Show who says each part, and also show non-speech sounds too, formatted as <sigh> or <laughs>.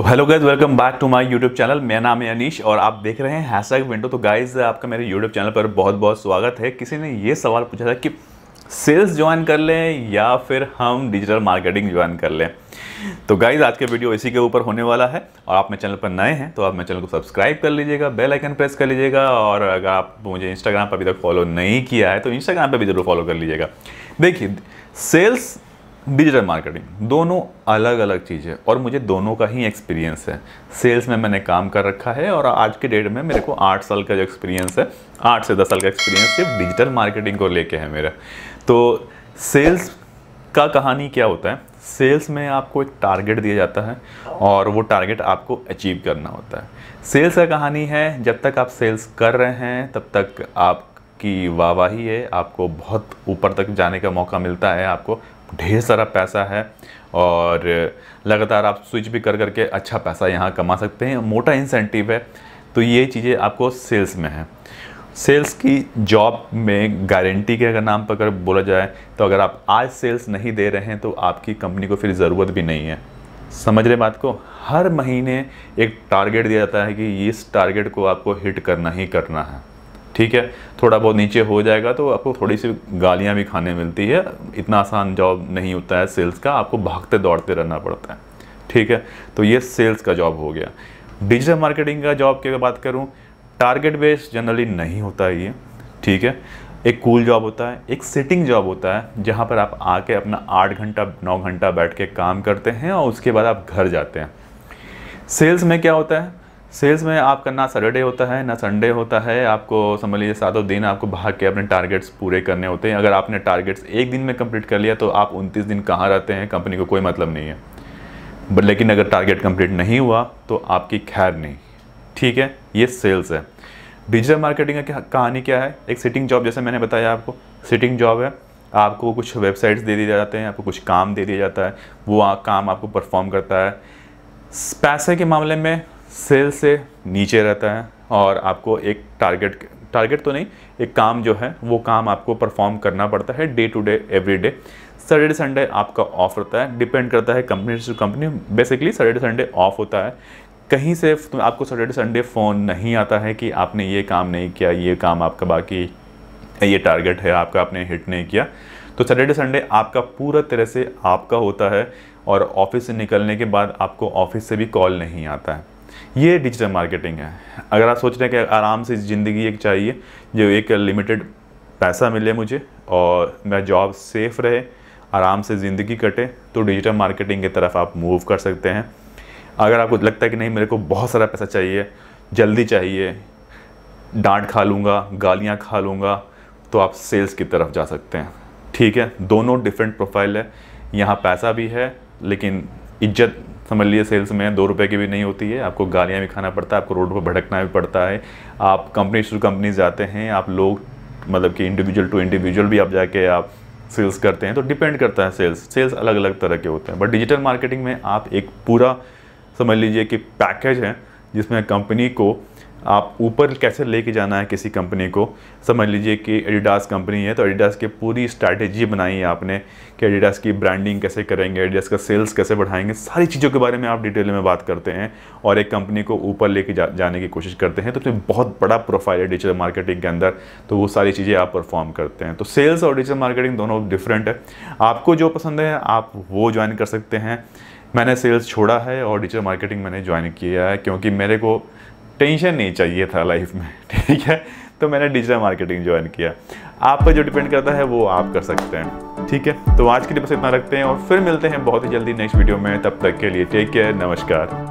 Speaker 1: तो hello guys welcome back to my YouTube channel मेरा नाम है अनीश और आप देख रहे हैं हैशटैग विंडो तो गाइज़ आपका मेरे यूट्यूब चैनल पर बहुत बहुत स्वागत है। किसी ने ये सवाल पूछा था कि सेल्स ज्वाइन कर लें या फिर हम डिजिटल मार्केटिंग ज्वाइन कर लें? तो गाइज़ आज के वीडियो इसी के ऊपर होने वाला है और आप मेरे चैनल पर नए हैं तो आप मेरे चैनल को सब्सक्राइब कर लीजिएगा बेल आइकन प्रेस कर लीजिएगा और अगर आप मुझे इंस्टाग्राम पर अभी तक फॉलो नहीं किया है तो इंस्टाग्राम पर भी ज़रूर फॉलो कर लीजिएगा। देखिए सेल्स डिजिटल मार्केटिंग दोनों अलग अलग चीज़ है और मुझे दोनों का ही एक्सपीरियंस है। सेल्स में मैंने काम कर रखा है, और आज के डेट में मेरे को आठ साल का जो एक्सपीरियंस है, आठ से दस साल का एक्सपीरियंस सिर्फ़ डिजिटल मार्केटिंग को लेके है मेरा। तो सेल्स का कहानी क्या होता है? सेल्स में आपको एक टारगेट दिया जाता है, और वो टारगेट आपको अचीव करना होता है। सेल्स का कहानी है, जब तक आप सेल्स कर रहे हैं, तब तक आपकी वाहवाही है, आपको बहुत ऊपर तक जाने का मौका मिलता है, आपको ढेर सारा पैसा है और लगातार आप स्विच भी कर करके अच्छा पैसा यहाँ कमा सकते हैं। मोटा इंसेंटिव है। तो ये चीज़ें आपको सेल्स में है। सेल्स की जॉब में गारंटी के अगर नाम पर अगर बोला जाए तो अगर आप आज सेल्स नहीं दे रहे हैं तो आपकी कंपनी को फिर ज़रूरत भी नहीं है। समझ रहे बात को? हर महीने एक टारगेट दिया जाता है कि इस टारगेट को आपको हिट करना ही करना है। ठीक है, थोड़ा बहुत नीचे हो जाएगा तो आपको थोड़ी सी गालियाँ भी खाने मिलती है। इतना आसान जॉब नहीं होता है सेल्स का, आपको भागते दौड़ते रहना पड़ता है। ठीक है तो ये सेल्स का जॉब हो गया। डिजिटल मार्केटिंग का जॉब की बात करूँ टारगेट बेस्ड जनरली नहीं होता है ये। ठीक है, एक कूल जॉब होता है, एक सिटिंग जॉब होता है, जहाँ पर आप आके अपना आठ घंटा, नौ घंटा बैठ के काम करते हैं और उसके बाद आप घर जाते हैं। सेल्स में क्या होता है? सेल्स में आपका ना सैटरडे होता है, ना संडे होता है। आपको, समझ लीजिए, सातों दिन आपको भाग के अपने टारगेट्स पूरे करने होते हैं। अगर आपने टारगेट्स एक दिन में कंप्लीट कर लिया तो आप उनतीस दिन कहाँ रहते हैं, कंपनी को कोई मतलब नहीं है। बट लेकिन अगर टारगेट कंप्लीट नहीं हुआ तो आपकी खैर नहीं। ठीक है? ये सेल्स है। डिजिटल मार्केटिंग का कहानी क्या है? एक सिटिंग जॉब जैसे मैंने बताया आपको। सिटिंग जॉब है। आपको कुछ वेबसाइट्स दे दिए जाते हैं, आपको कुछ काम दे दिया जाता है। वो काम आपको परफॉर्म करता है। पैसे के मामले में सेल से नीचे रहता है और आपको एक टारगेट टारगेट तो नहीं, एक काम जो है, वो काम आपको परफॉर्म करना पड़ता है day to day every day Saturday Sunday आपका ऑफ़ रहता है डिपेंड करता है company to company basically Saturday Sunday off होता है। कहीं से तो आपको सैटरडे संडे फ़ोन नहीं आता है कि आपने ये काम नहीं किया, ये काम आपका बाकी, ये टारगेट है, आपका आपने हिट नहीं किया। तो सैटरडे संडे आपका पूरा तरह से आपका होता है और ऑफ़िस से निकलने के बाद आपको ऑफ़िस से भी कॉल नहीं आता है। ये डिजिटल मार्केटिंग है। अगर आप सोच रहे हैं कि आराम से ज़िंदगी एक चाहिए, जो एक लिमिटेड पैसा मिले मुझे और मेरा जॉब सेफ़ रहे, आराम से ज़िंदगी कटे तो डिजिटल मार्केटिंग की तरफ़ आप मूव कर सकते हैं। अगर आपको लगता है कि नहीं, मेरे को बहुत सारा पैसा चाहिए, जल्दी चाहिए, डांट खा लूँगा, गालियाँ खा लूँगा तो आप सेल्स की तरफ़ जा सकते हैं। ठीक है, दोनों डिफरेंट प्रोफ़ाइल है। यहाँ पैसा भी है, लेकिन इज़्ज़त समझ लीजिए सेल्स में दो रुपए की भी नहीं होती है, आपको गालियाँ भी खाना पड़ता है, आपको रोड पर भटकना भी पड़ता है। आप कंपनी टू कंपनी जाते हैं, आप लोग मतलब कि इंडिविजुअल टू इंडिविजुअल भी आप जाके आप सेल्स करते हैं तो डिपेंड करता है सेल्स सेल्स अलग अलग तरह के होते हैं बट डिजिटल मार्केटिंग में आप एक पूरा, समझ लीजिए कि पैकेज है, जिसमें कंपनी को आप ऊपर कैसे लेके जाना है किसी कंपनी को? समझ लीजिए कि एडिडास कंपनी है तो एडिडास की पूरी स्ट्रैटेजी बनाई है आपने कि एडिडास की ब्रांडिंग कैसे करेंगे एडिडास का सेल्स कैसे बढ़ाएँगे सारी चीज़ों के बारे में आप डिटेल में बात करते हैं और एक कंपनी को ऊपर लेके जा, जाने की कोशिश करते हैं तो उसमें बहुत बड़ा प्रोफ़ाइल है डिजिटल मार्केटिंग के अंदर तो वो सारी चीज़ें आप परफॉर्म करते हैं। तो सेल्स और डिजिटल मार्केटिंग दोनों डिफरेंट है। आपको जो पसंद है आप वो ज्वाइन कर सकते हैं। मैंने सेल्स छोड़ा है और डिजिटल मार्केटिंग मैंने ज्वाइन किया है क्योंकि मेरे को टेंशन नहीं चाहिए था लाइफ में, <laughs> ठीक है? तो मैंने डिजिटल मार्केटिंग ज्वाइन किया। आप पर जो डिपेंड करता है, वो आप कर सकते हैं, ठीक है? तो आज के लिए बस इतना रखते हैं और फिर मिलते हैं बहुत ही जल्दी नेक्स्ट वीडियो में। तब तक के लिए टेक केयर नमस्कार।